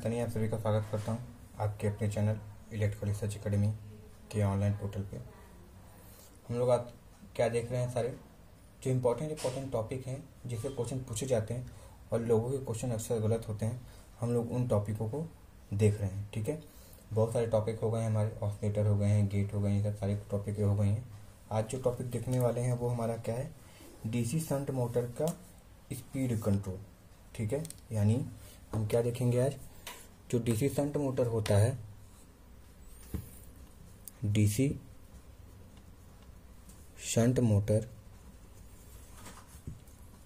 तनी आप सभी का स्वागत करता हूँ आपके अपने चैनल इलेक्ट्रिकल रिसर्च अकेडमी के ऑनलाइन पोर्टल पे। हम लोग आज क्या देख रहे हैं सारे? जो इम्पोर्टेंट इम्पोर्टेंट टॉपिक हैं, जिससे क्वेश्चन पूछे जाते हैं और लोगों के क्वेश्चन अक्सर गलत होते हैं, हम लोग उन टॉपिकों को देख रहे हैं, ठीक है? बहुत सारे टॉपिक हो गए हैं हमारे ऑस्लेटर हो गए हैं गेट हो गए हैं सब सारे टॉपिक हो गए हैं। आज जो टॉपिक देखने वाले हैं वो हमारा क्या है? डीसी संट मोटर का स्पीड कंट्रोल ठीक है? यानी हम क्या देखेंगे आज? जो डीसी संट मोटर होता है, डीसी शंट मोटर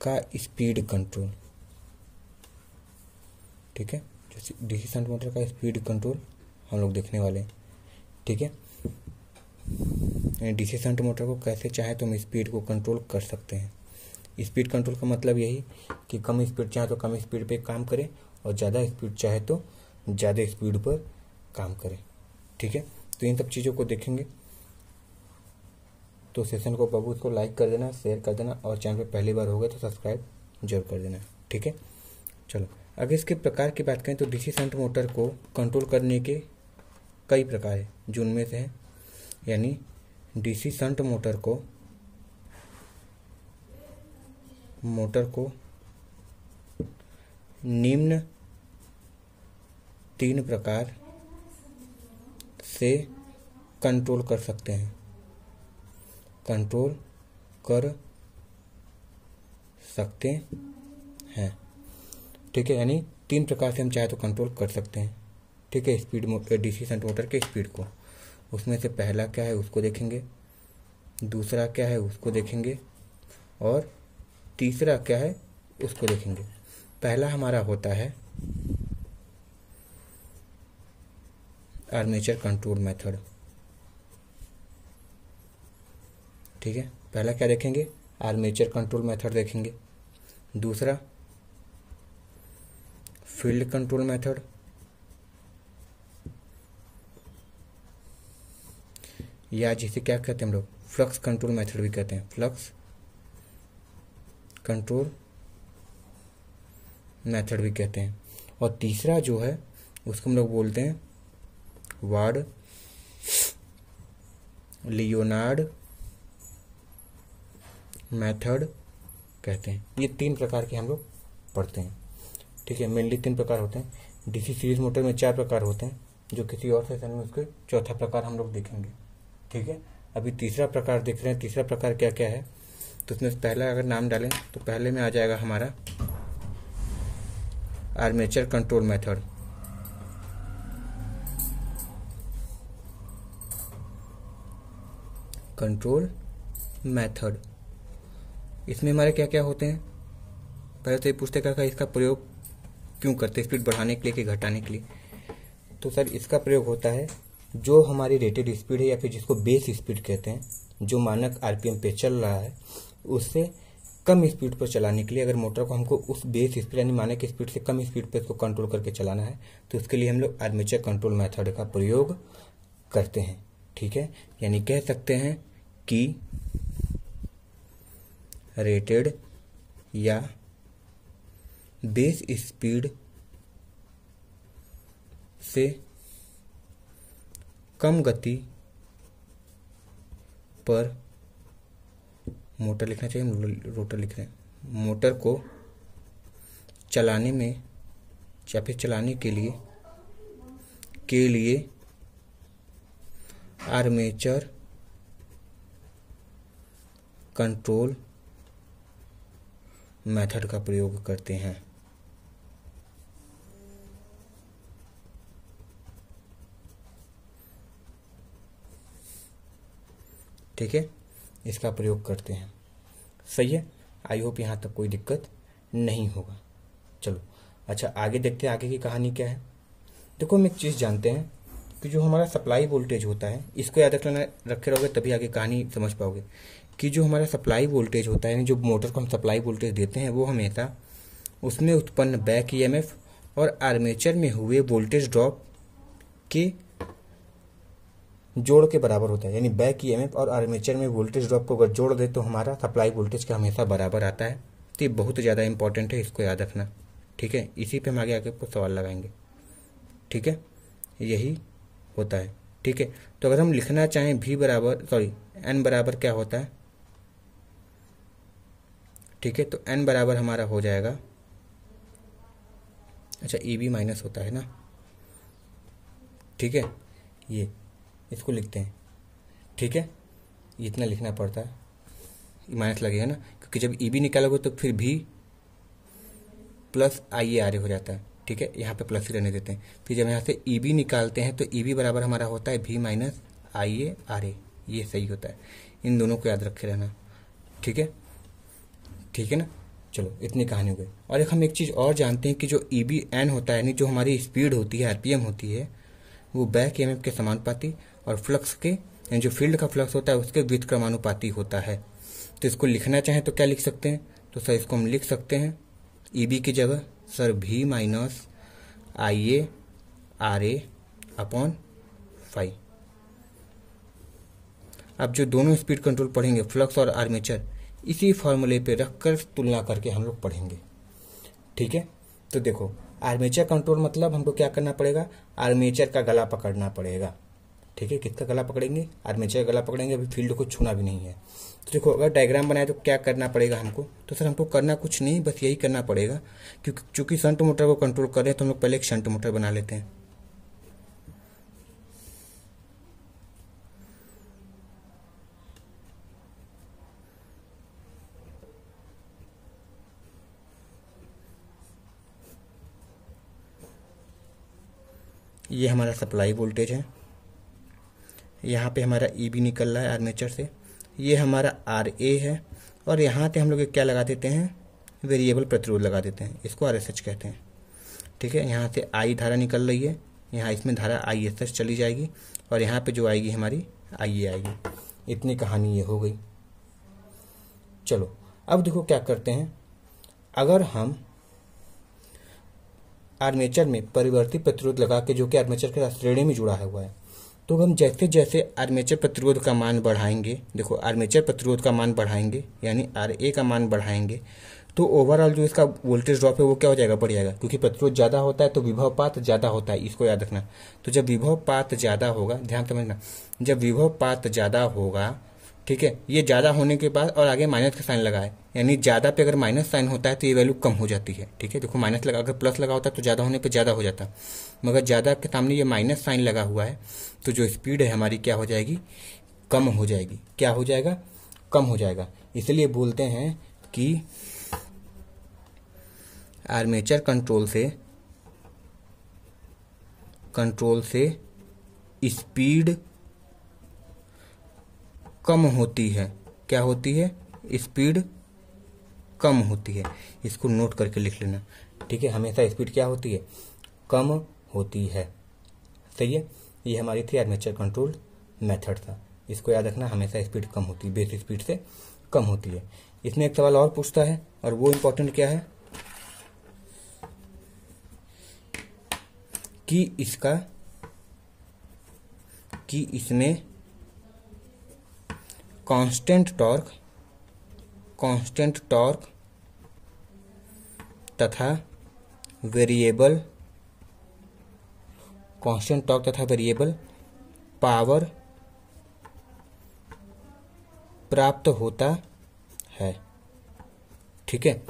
का स्पीड कंट्रोल। ठीक है? जो डीसी शंट मोटर का स्पीड कंट्रोल हम लोग देखने वाले हैं। ठीक है? डीसी शंट मोटर को कैसे चाहे तो हम स्पीड को कंट्रोल कर सकते हैं। स्पीड कंट्रोल का मतलब यही कि कम स्पीड चाहे तो कम स्पीड पे काम करें और ज़्यादा स्पीड चाहे तो ज़्यादा स्पीड पर काम करें। ठीक है? तो इन सब चीज़ों को देखेंगे। तो सेशन को बाबू उसको लाइक कर देना शेयर कर देना और चैनल पर पहली बार हो गए तो सब्सक्राइब ज़रूर कर देना। ठीक है? चलो अगर इसके प्रकार की बात करें तो डीसी शंट मोटर को कंट्रोल करने के कई प्रकार है, जो उनमें से है। यानी डीसी शंट मोटर को मोटर को निम्न तीन प्रकार से कंट्रोल कर सकते हैं। कंट्रोल कर सकते हैं। ठीक है, यानी तीन प्रकार से हम चाहे तो कंट्रोल कर सकते हैं। ठीक है, speed motor DC shunt motor के स्पीड को। उसमें से पहला क्या है उसको देखेंगे, दूसरा क्या है उसको देखेंगे, और तीसरा क्या है उसको देखेंगे। पहला हमारा होता है आर्मेचर कंट्रोल मेथड। ठीक है? पहला क्या देखेंगे? आर्मेचर कंट्रोल मेथड देखेंगे। दूसरा, फ़ील्ड कंट्रोल मेथड। या जिसे क्या कहते हैं हम लोग? फ्लक्स कंट्रोल मेथड भी कहते हैं। फ्लक्स कंट्रोल मेथड भी कहते हैं। और तीसरा जो है, उसको हम लोग बोलते हैं वार्ड, लियोनार्ड मेथड कहते हैं। ये तीन प्रकार के हम लोग पढ़ते हैं। ठीक है, मेनली तीन प्रकार होते हैं। डीसी सीरीज़ मोटर में चार प्रकार होते हैं, जो किसी और सेशन में उसके चौथा प्रकार हम लोग देखेंगे। ठीक है, अभी तीसरा प्रकार देख रहे हैं। तीसरा प्रकार क्या क्या है? तो उसमें पहला अगर नाम डालें तो पहले में आ जाएगा हमारा armature control method. Control method इसमें हमारे क्या क्या होते हैं? पहले तो ये पूछते क्या इसका प्रयोग क्यों करते हैं? स्पीड बढ़ाने के लिए कि घटाने के लिए? तो सर, इसका प्रयोग होता है जो हमारी रेटेड स्पीड है या फिर जिसको बेस स्पीड कहते हैं, जो मानक आरपीएम पे चल रहा है, उससे कम स्पीड पर चलाने के लिए अगर मोटर को हमको उस बेस स्पीड यानी मानक स्पीड से कम स्पीड पर इसको कंट्रोल करके चलाना है तो उसके लिए हम लोग आर्मेचर कंट्रोल मेथड का प्रयोग करते हैं। ठीक है? यानी कह सकते हैं कि रेटेड या बेस स्पीड से कम गति पर मोटर लिखना चाहिए रोटर लिख रहे हैं। मोटर को चलाने में या फिर चलाने के लिए के लिए आर्मेचर कंट्रोल मेथड का प्रयोग करते हैं। ठीक है? इसका प्रयोग करते हैं। सही है? आई होप यहाँ तक कोई दिक्कत नहीं होगा। चलो अच्छा आगे देखते हैं, आगे की कहानी क्या है? देखो, हम एक चीज़ जानते हैं कि जो हमारा सप्लाई वोल्टेज होता है, इसको याद रखना, रखे रहोगे तभी आगे कहानी समझ पाओगे। कि जो हमारा सप्लाई वोल्टेज होता है जो मोटर को हम सप्लाई वोल्टेज देते हैं, वो हमेशा उसमें उत्पन्न बैक ईएमएफ और आर्मेचर में हुए वोल्टेज ड्रॉप के जोड़ के बराबर होता है। यानी बैक ईएमएफ और आर्मेचर में वोल्टेज ड्रॉप को अगर जोड़ दे तो हमारा सप्लाई वोल्टेज का हमेशा बराबर आता है। तो ये बहुत ज़्यादा इंपॉर्टेंट है, इसको याद रखना। ठीक है? इसी पे हम आगे आगे आपको सवाल लगाएँगे। ठीक है? यही होता है। ठीक है? तो अगर हम लिखना चाहें भी बराबर सॉरी एन बराबर क्या होता है? ठीक है तो एन बराबर हमारा हो जाएगा। अच्छा ई बी माइनस होता है ना? ठीक है, ये, इसको लिखते हैं। ठीक है इतना लिखना पड़ता है। माइनस लगेगा ना? क्योंकि जब ई बी निकालोगे तो फिर भी प्लस आई ए आर ए हो जाता है। ठीक है, यहाँ पे प्लस ही रहने देते हैं। फिर जब यहाँ से ई बी निकालते हैं तो ई बी बराबर हमारा होता है भी माइनस आई ए आर ए। ये सही होता है। इन दोनों को याद रखे रहना। ठीक है ठीक है ना? चलो, इतनी कहानी हो गई। और एक हम एक चीज़ और जानते हैं कि जो ई बी एन होता है, यानी जो हमारी स्पीड होती है आरपीएम होती है, वो बैक एम के समानुपाती और फ्लक्स के, यानी जो फ़ील्ड का फ्लक्स होता है, उसके विध क्रमानुपाती होता है। तो इसको लिखना चाहें तो क्या लिख सकते हैं? तो सर, इसको हम लिख सकते हैं। ई बी की जगह सर भी minus I A R A upon five अब जो दोनों स्पीड कंट्रोल पढ़ेंगे फ्लक्स और आर्मेचर इसी फॉर्मूले पे रखकर तुलना करके हम लोग पढ़ेंगे। ठीक है? तो देखो आर्मेचर कंट्रोल मतलब हमको क्या करना पड़ेगा? आर्मेचर का गला पकड़ना पड़ेगा। ठीक है? किसका गला पकड़ेंगे? आर्मेचर का गला पकड़ेंगे, अभी फ़ील्ड को छूना भी नहीं है। तो देखो, अगर डायग्राम बनाए तो क्या करना पड़ेगा हमको? तो सर, हमको करना कुछ नहीं, बस यही करना पड़ेगा। क्योंकि चूँकि शंट मोटर को कंट्रोल कर रहे हैं तो हम लोग पहले एक शंट मोटर बना लेते हैं। ये हमारा सप्लाई वोल्टेज है। यहाँ पे हमारा ई बी निकल रहा है आर्मेचर से। ये हमारा आर ए है और यहाँ पे हम लोग क्या लगा देते हैं? वेरिएबल प्रतिरोध लगा देते हैं। इसको आर एस एच कहते हैं। ठीक है, यहाँ से आई धारा निकल रही है। यहाँ इसमें धारा आई एस एच चली जाएगी और यहाँ पे जो आएगी हमारी आई ए आएगी। इतनी कहानी ये हो गई। चलो, अब देखो क्या करते हैं। अगर हम आर्मेचर में परिवर्तित प्रतिरोध लगा के, जो कि आर्मेचर के साथ श्रेणी में जुड़ा हुआ है। तो हम जैसे जैसे आर्मेचर प्रतिरोध का मान बढ़ाएँगे, देखो आर्मेचर प्रतिरोध का मान बढ़ाएँगे, यानी आर ए का मान बढ़ाएँगे तो ओवरऑल जो इसका वोल्टेज ड्रॉप है वो क्या हो जाएगा? बढ़ जाएगा, क्योंकि प्रतिरोध ज़्यादा होता है तो विभव पात ज़्यादा होता है, इसको याद रखना। तो जब विभव पात ज़्यादा होगा, ध्यान समझना, जब विभव पात ज़्यादा होगा ठीक है? ये ज़्यादा होने के बाद और आगे माइनस का साइन लगाए। यानी ज़्यादा पे अगर माइनस साइन होता है तो ये वैल्यू कम हो जाती है। ठीक है? देखो माइनस लगा, अगर प्लस लगा होता है तो ज़्यादा होने पे ज़्यादा हो जाता। मगर ज़्यादा के सामने ये माइनस साइन लगा हुआ है तो जो स्पीड है हमारी, क्या हो जाएगी? कम हो जाएगी। क्या हो जाएगा? कम हो जाएगा। इसलिए बोलते हैं कि आर्मेचर कंट्रोल से कंट्रोल से स्पीड कम होती है। क्या होती है? स्पीड कम होती है। इसको नोट करके लिख लेना। ठीक है, हमेशा स्पीड क्या होती है? कम होती है। सही है? ये हमारी थी आर्मेचर कंट्रोल मेथड था। इसको याद रखना, हमेशा स्पीड कम होती है। बेस स्पीड से कम होती है। इसमें एक सवाल और पूछता है, और वो इंपॉर्टेंट क्या है? कि इसका, कि इसमें कांस्टेंट टॉर्क कांस्टेंट टॉर्क तथा वेरिएबल कांस्टेंट टॉर्क तथा वेरिएबल पावर प्राप्त होता है। ठीक है?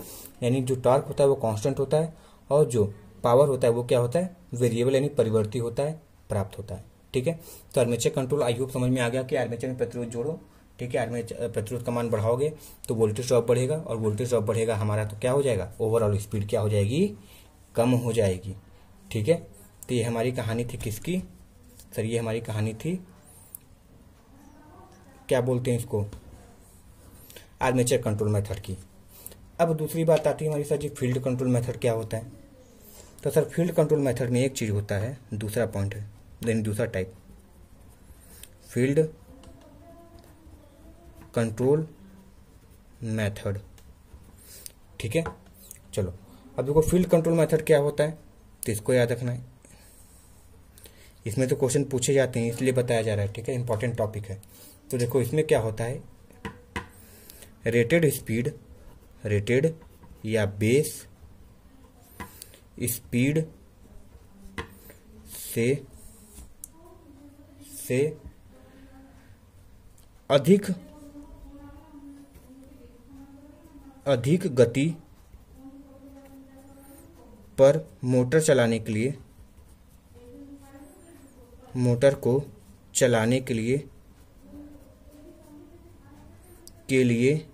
यानी जो टॉर्क होता है वो कांस्टेंट होता है और जो पावर होता है वो क्या होता है? वेरिएबल यानी परिवर्ती होता है, प्राप्त होता है। ठीक है? तो आर्मेचर कंट्रोल आई होप समझ में आ गया कि आर्मेचर में प्रतिरोध जोड़ो। ठीक है आर्मेचर प्रतिरोध का मान बढ़ाओगे तो वोल्टेज ड्रॉप बढ़ेगा और वोल्टेज ड्रॉप बढ़ेगा हमारा तो क्या हो जाएगा? ओवरऑल स्पीड क्या हो जाएगी? कम हो जाएगी। ठीक है? तो ये हमारी कहानी थी किसकी? सर ये हमारी कहानी थी क्या बोलते हैं इसको? आर्मेचर कंट्रोल मेथड की। अब दूसरी बात आती है हमारी sir ji field control method क्या होता है? तो सर फ़ील्ड कंट्रोल मेथड में एक चीज़ होता है, दूसरा पॉइंट है देन दूसरा टाइप फ़ील्ड कंट्रोल मेथड ठीक है? चलो, अब देखो फ़ील्ड कंट्रोल मेथड क्या होता है? तो इसको याद रखना है। इसमें तो क्वेश्चन पूछे जाते हैं, इसलिए बताया जा रहा है, ठीक है? इंपॉर्टेंट टॉपिक है। तो देखो, इसमें क्या होता है? रेटेड स्पीड रेटेड या बेस स्पीड से से अधिक अधिक गति पर मोटर चलाने के लिए, मोटर को चलाने के लिए के लिए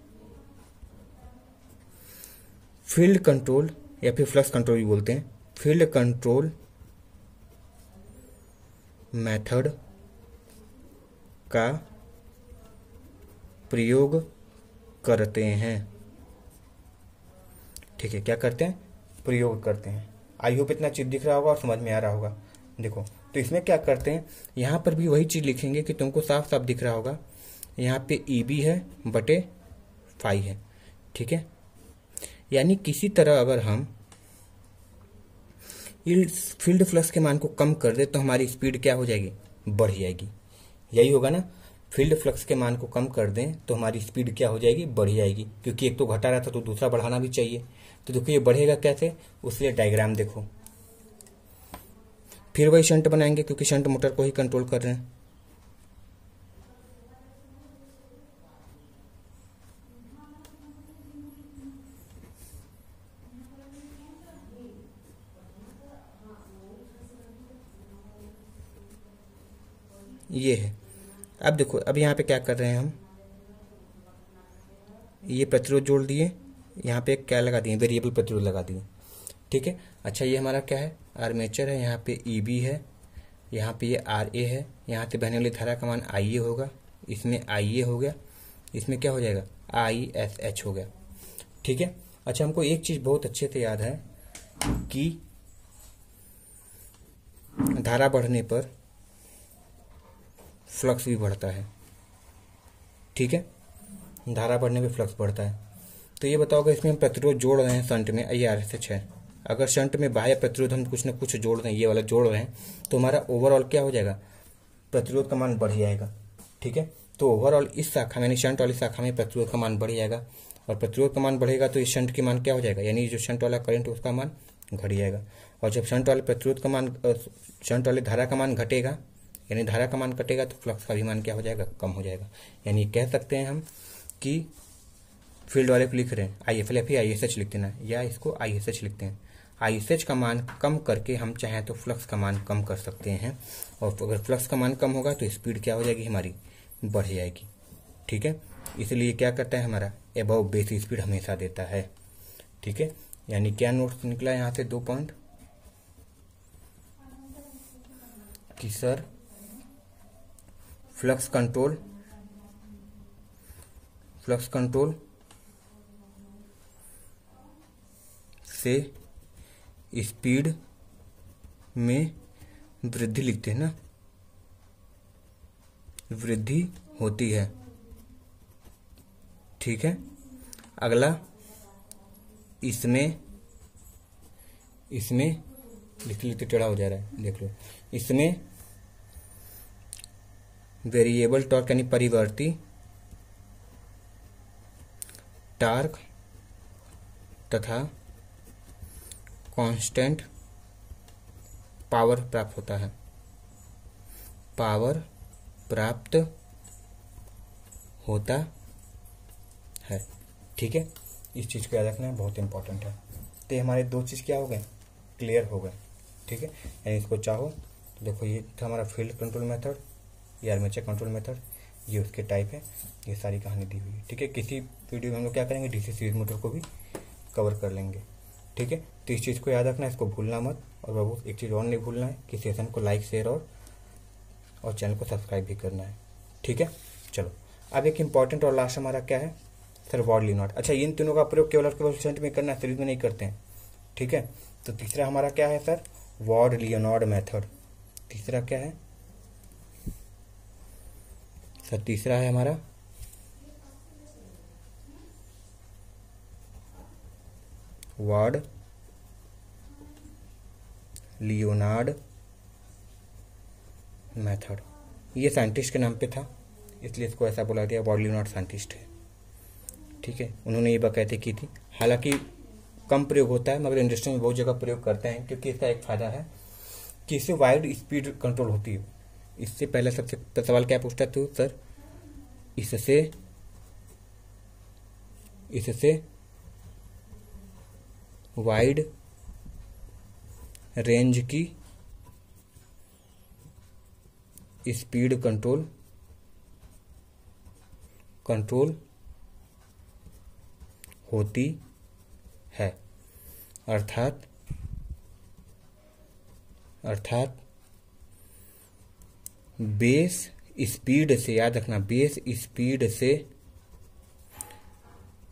फ़ील्ड कंट्रोल या फिर फ्लक्स कंट्रोल भी बोलते हैं। फ़ील्ड कंट्रोल मेथड का प्रयोग करते हैं। ठीक है, क्या करते हैं? प्रयोग करते हैं। आई होप इतना चीज़ दिख रहा होगा और समझ में आ रहा होगा। देखो तो इसमें क्या करते हैं? यहाँ पर भी वही चीज़ लिखेंगे कि तुमको साफ़ साफ़ दिख रहा होगा। यहाँ पे ई बी है, बटे फाई है। ठीक है? यानी किसी तरह अगर हम फ़ील्ड फ्लक्स के मान को कम कर दे तो हमारी स्पीड क्या हो जाएगी? बढ़ जाएगी। यही होगा ना? फ़ील्ड फ्लक्स के मान को कम कर दें तो हमारी स्पीड क्या हो जाएगी? बढ़ जाएगी। क्योंकि एक तो घटा रहा था तो दूसरा बढ़ाना भी चाहिए। तो देखो, ये बढ़ेगा कैसे उसलिए डायग्राम देखो। फिर वही शंट बनाएँगे, क्योंकि शंट मोटर को ही कंट्रोल कर रहे हैं। ये है। अब देखो, अब यहाँ पे क्या कर रहे हैं हम? ये प्रतिरोध जोड़ दिए, यहाँ पे क्या लगा दिए? वेरिएबल प्रतिरोध लगा दिए। ठीक है? अच्छा ये हमारा क्या है? आर्मेचर है, यहाँ पे ई बी है, यहाँ पे ये आर ए है, यहाँ से बहने वाली धारा का मान आई ए होगा, इसमें आई ए हो गया, इसमें क्या हो जाएगा? आई एस एच हो गया। ठीक है? अच्छा हमको एक चीज़ बहुत अच्छे से याद है कि धारा बढ़ने पर फ्लक्स भी बढ़ता है। ठीक है? धारा बढ़ने पे फ्लक्स बढ़ता है। तो ये बताओगे इसमें हम प्रतिरोध जोड़ रहे हैं शंट में, आई आर एस एच है। अगर शंट में बाह्य प्रतिरोध हम कुछ न कुछ जोड़ रहे हैं, ये वाला जोड़ रहे हैं तो हमारा ओवरऑल क्या हो जाएगा? प्रतिरोध का मान बढ़ जाएगा। ठीक है? तो ओवरऑल इस शाखा में, यानी शंट वाली शाखा में प्रतिरोध का मान बढ़ जाएगा। और प्रतिरोध का मान बढ़ेगा तो इस शंट के मान क्या हो जाएगा? यानी जो शंट वाला करंट उसका मान घट जाएगा। और जब शंट वाले प्रतिरोध का मान शंट वाले धारा का मान घटेगा यानी धारा का मान कटेगा तो फ्लक्स का भी मान क्या हो जाएगा? कम हो जाएगा। यानी कह सकते हैं हम कि फ़ील्ड वाले को लिख रहे हैं। I F L F I S H लिखते ना या इसको आई एस एच लिखते हैं। आई एस एच का मान कम करके हम चाहें तो फ्लक्स का मान कम कर सकते हैं। और अगर फ्लक्स का मान कम होगा तो स्पीड क्या हो जाएगी? हमारी बढ़ जाएगी। ठीक है? इसलिए क्या करता है हमारा? एबव बेस स्पीड हमेशा देता है। ठीक है? यानी क्या नोट निकला यहाँ से? दो पॉइंट कि sir flux control flux control से स्पीड में वृद्धि लिखते हैं ना? वृद्धि होती है। ठीक है? अगला, इसमें इसमें लिख लिखते टेढ़ा हो जा रहा है, देख लो। इसमें वेरिएबल टॉर्क यानी परिवर्ती टार्क तथा कांस्टेंट पावर प्राप्त होता है। पावर प्राप्त होता है। ठीक है? इस चीज़ को याद रखना बहुत इंपॉर्टेंट है। तो हमारे दो चीज़ क्या हो गए? क्लियर हो गए। ठीक है? यानी इसको चाहो तो देखो ये था हमारा फ़ील्ड कंट्रोल मेथड ये आर्मेचर कंट्रोल मेथड ये उसके टाइप है, ये सारी कहानी दी हुई है, ठीक है? किसी वीडियो में हम लोग क्या करेंगे? डीसी सीरीज़ मोटर को भी कवर कर लेंगे, ठीक है? तो इस चीज़ को याद रखना, इसको भूलना मत और बाबू, एक चीज़ और नहीं भूलना है कि सेशन को लाइक शेयर और और चैनल को सब्सक्राइब भी करना है, ठीक है? चलो, अब एक इंपॉर्टेंट और लास्ट हमारा क्या है? सर वॉर्डली नॉट अच्छा इन तीनों का प्रयोग केवल और केवल सेंट में करना है सीरीज़ में नहीं करते हैं, ठीक है? तो तीसरा हमारा क्या है सर वॉर्ड लियोनॉर्ड मेथड तीसरा क्या है? सर तीसरा है हमारा। वार्ड। Leonard method. ये साइंटिस्ट के नाम पे था, इसलिए इसको ऐसा बोला गया, वार्ड लियोनार्ड साइंटिस्ट है। ठीक है, उन्होंने ये बाकायदे की थी। हालाँकि कम प्रयोग होता है, मगर इंडस्ट्री में बहुत जगह प्रयोग करते हैं, क्योंकि इसका एक फ़ायदा है कि इससे वाइड स्पीड कंट्रोल होती है। इससे पहले सबसे सवाल क्या पूछता है तो सर? इससे इससे वाइड रेंज की स्पीड कंट्रोल कंट्रोल होती है। अर्थात अर्थात बेस स्पीड से, याद रखना, बेस स्पीड से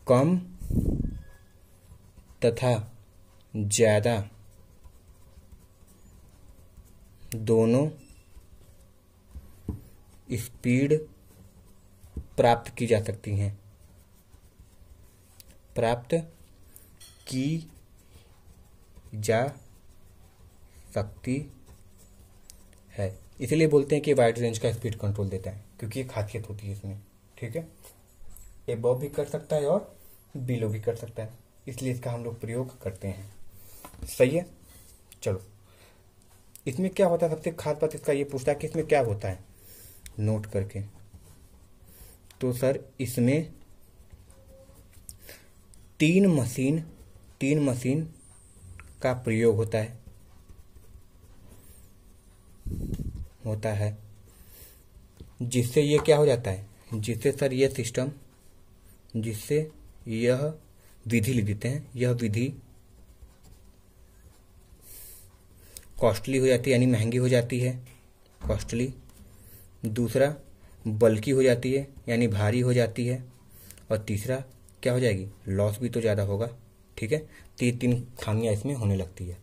कम तथा ज़्यादा दोनों स्पीड प्राप्त की जा सकती हैं। प्राप्त की जा सकती है। इसलिए बोलते हैं कि वाइड रेंज का स्पीड कंट्रोल देता है, क्योंकि ये खासियत होती है इसमें, ठीक है? एबव भी कर सकता है और बिलो भी कर सकता है, इसलिए इसका हम लोग प्रयोग करते हैं। सही है? चलो। इसमें क्या होता है, सबसे खास बात इसका ये पूछता है कि इसमें क्या होता है? नोट करके। तो सर, इसमें तीन मशीन तीन मशीन का प्रयोग होता है। होता है। जिससे ये क्या हो जाता है? जिससे सर ये सिस्टम जिससे यह विधि लिख देते हैं, यह विधि कॉस्टली हो जाती है, यानी महँगी हो जाती है। कॉस्टली दूसरा बल्कि हो जाती है, यानी भारी हो जाती है। और तीसरा, क्या हो जाएगी? लॉस भी तो ज़्यादा होगा, ठीक है? तीन तीन खामियाँ इसमें होने लगती है।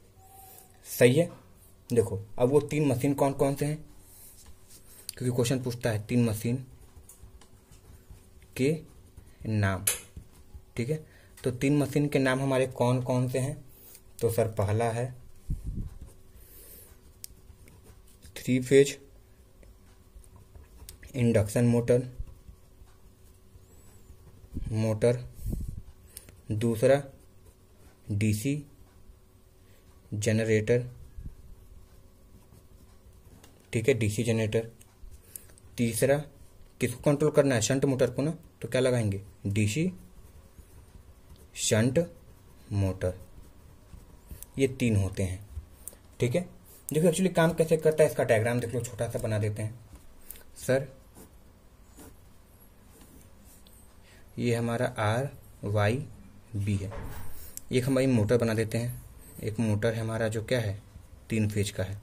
सही है? देखो, अब वो तीन मशीन कौन कौन से हैं? क्योंकि क्वेश्चन पूछता है तीन मशीन के नाम, ठीक है? तो तीन मशीन के नाम हमारे कौन कौन से हैं? तो सर पहला है three phase induction motor motor दूसरा डीसी जनरेटर ठीक है? डीसी जनरेटर तीसरा, किसको कंट्रोल करना है? शंट मोटर को ना? तो क्या लगाएँगे? DC shunt motor. ये तीन होते हैं। ठीक है? देखो एक्चुअली काम कैसे करता है इसका डायग्राम देख लो, छोटा सा बना देते हैं। सर ये हमारा आर वाई बी है। एक हमारी मोटर बना देते हैं। एक मोटर है हमारा जो क्या है? तीन फ़ेज़ का है।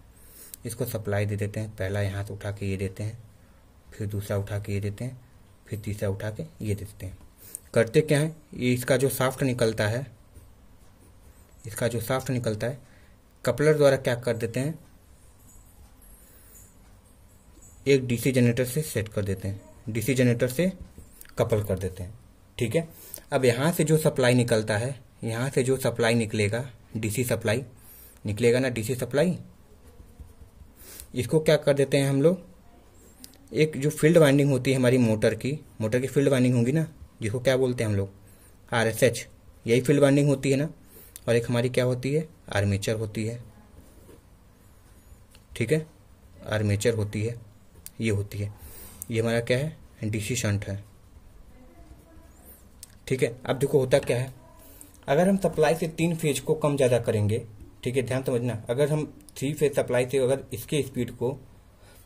इसको सप्लाई दे देते हैं। पहला यहाँ से उठा के ये देते हैं। फिर दूसरा उठा के ये देते हैं, फिर तीसरा उठा के ये देते हैं। करते क्या है? ये इसका जो साफ्ट निकलता है, इसका जो साफ्ट निकलता है, कपलर द्वारा क्या कर देते हैं? एक डीसी जनरेटर से सेट कर देते हैं। डीसी जनरेटर से कपल कर देते हैं। ठीक है? अब यहाँ से जो सप्लाई निकलता है, यहाँ से जो सप्लाई निकलेगा, डीसी सप्लाई, निकलेगा ना डीसी सप्लाई? इसको क्या कर देते हैं हम लोग? एक जो फ़ील्ड वाइंडिंग होती है हमारी मोटर की मोटर की फ़ील्ड वाइंडिंग होगी ना, जिसको क्या बोलते हैं हम लोग? आर एस एच यही फ़ील्ड वाइंडिंग होती है ना? और एक हमारी क्या होती है? आर्मेचर होती है। ठीक है? आर्मेचर होती है। ये होती है। ये हमारा क्या है? डीसी शंट है। ठीक है? अब देखो होता क्या है? अगर हम सप्लाई से तीन फ़ेज़ को कम ज़्यादा करेंगे, ठीक है? ध्यान समझना। अगर हम थ्री फ़ेज़ सप्लाई से अगर इसके स्पीड को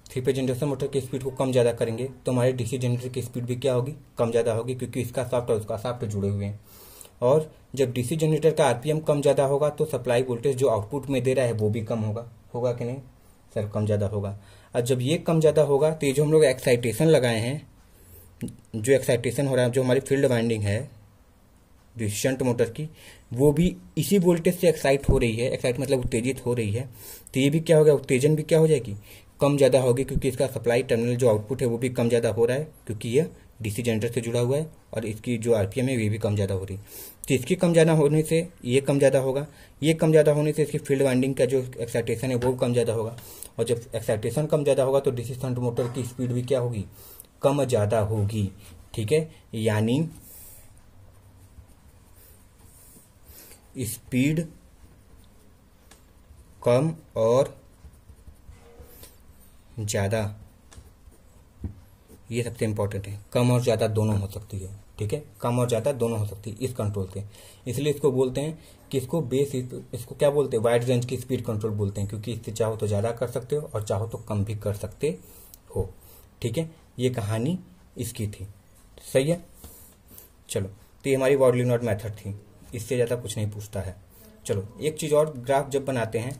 थ्री फ़ेज़ इंडक्शन मोटर की स्पीड को कम ज़्यादा करेंगे तो हमारे डीसी जनरेटर की स्पीड भी क्या होगी? कम ज़्यादा होगी, क्योंकि इसका साफ्ट और उसका साफ्ट जुड़े हुए हैं। और जब डीसी जनरेटर का आरपीएम कम ज़्यादा होगा तो सप्लाई वोल्टेज जो आउटपुट में दे रहा है, वो भी कम होगा। होगा कि नहीं? सर, कम ज़्यादा होगा। और जब ये कम ज़्यादा होगा तो ये जो हम लोग एक्साइटेशन लगाए हैं, जो एक्साइटेशन हो रहा है, जो हमारी फ़ील्ड वाइंडिंग है शंट मोटर की, वो भी इसी वोल्टेज से एक्साइट हो रही है एक्साइट मतलब उत्तेजित हो रही है। तो ये भी क्या होगा उत्तेजन भी क्या हो जाएगी? कम ज़्यादा होगी क्योंकि इसका सप्लाई टर्मिनल जो आउटपुट है वो भी कम ज़्यादा हो रहा है क्योंकि यह डीसी जनरेटर से जुड़ा हुआ है और इसकी जो आरपीएम है वे भी कम ज़्यादा हो रही है। तो इसकी कम ज़्यादा होने से ये कम ज़्यादा होगा, ये कम ज़्यादा होने से इसकी फ़ील्ड वाइंडिंग का जो एक्साइटेशन है वो कम ज़्यादा होगा। और जब एक्साइटेशन कम ज़्यादा होगा तो डीसी शंट मोटर की स्पीड भी क्या होगी? कम ज़्यादा होगी, ठीक है? यानी स्पीड कम और ज़्यादा, ये सबसे इंपॉर्टेंट है। कम और ज़्यादा दोनों हो सकती है, ठीक है? कम और ज़्यादा दोनों हो सकती है, इस कंट्रोल से। इसलिए इसको बोलते हैं कि इसको बेस इसको क्या बोलते हैं? वाइड रेंज की स्पीड कंट्रोल बोलते हैं, क्योंकि इससे चाहो तो ज़्यादा कर सकते हो और चाहो तो कम भी कर सकते हो, ठीक है? ये कहानी इसकी थी। सही है? चलो तो ये हमारी वॉडली नोट मैथड थी। इससे ज़्यादा कुछ नहीं पूछता है। चलो, एक चीज़ और ग्राफ जब बनाते हैं,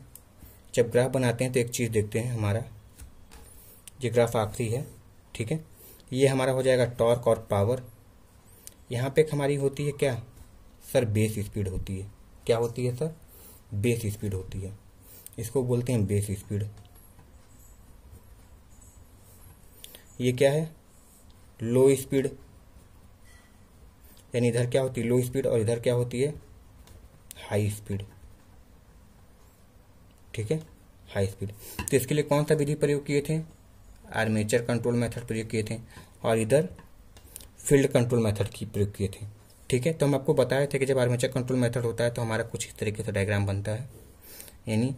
जब ग्राफ बनाते हैं तो एक चीज़ देखते हैं हमारा। ये ग्राफ आखिरी है, ठीक है? ये हमारा हो जाएगा टॉर्क और पावर। यहाँ पे हमारी होती है क्या? सर, बेस स्पीड होती है। क्या होती है, सर? बेस स्पीड होती है। इसको बोलते हैं बेस स्पीड। ये क्या है? Low speed. यानी इधर क्या होती है? लो स्पीड और इधर क्या होती है? High speed. ठीक है? High speed. तो इसके लिए कौन सा विधि प्रयोग किए थे? आर्मेचर कंट्रोल मेथड प्रयोग किए थे और इधर फ़ील्ड कंट्रोल मेथड की प्रयोग किए थे। ठीक है? तो हम आपको बताए थे कि जब आर्मेचर कंट्रोल मेथड होता है तो हमारा कुछ इस तरीके से डायग्राम बनता है। यानी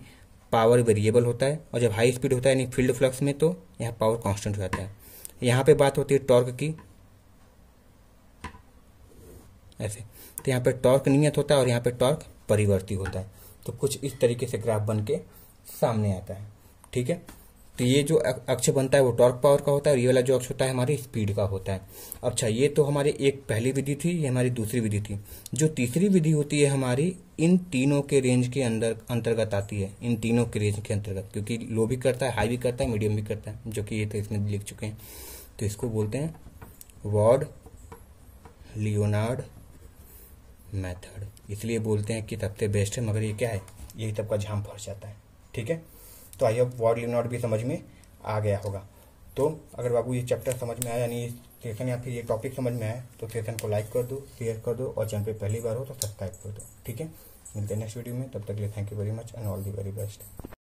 पावर वेरिएबल होता है और जब हाई स्पीड होता है, यानी फ़ील्ड फ्लक्स में तो यहाँ पावर कांस्टेंट हो जाता है। यहाँ पे बात होती है टॉर्क की। ऐसे। तो यहाँ पे टॉर्क नियत होता है और यहाँ पे टॉर्क परिवर्ती होता है। तो कुछ इस तरीके से ग्राफ बन के सामने आता है। ठीक है? तो ये जो अक्ष बनता है वो टॉर्क पावर का होता है और ये वाला जो अक्ष होता है हमारी स्पीड का होता है। अच्छा ये तो हमारी एक पहली विधि थी, ये हमारी दूसरी विधि थी। जो तीसरी विधि होती है हमारी, इन तीनों के रेंज के अंदर, अंतर्गत आती है, इन तीनों के रेंज के अंतर्गत, क्योंकि लो भी करता है हाई भी करता है मीडियम भी करता है, जो कि ये तो इसमें लिख चुके हैं। तो इसको बोलते हैं वॉर्ड लियोनार्ड मेथड इसलिए बोलते हैं कि सबसे बेस्ट है, मगर ये क्या है? यही सबका झाम फंस जाता है, ठीक है? तो I hope word live not भी समझ में आ गया होगा। तो अगर बाबू ये चैप्टर समझ में आया, यानी सेशन या फिर ये टॉपिक समझ में आया तो सेशन को लाइक कर दो शेयर कर दो और चैनल पे पहली बार हो तो सब्सक्राइब कर दो। ठीक है? मिलते हैं नेक्स्ट वीडियो में, तब तक लिए thank you very much and all the very best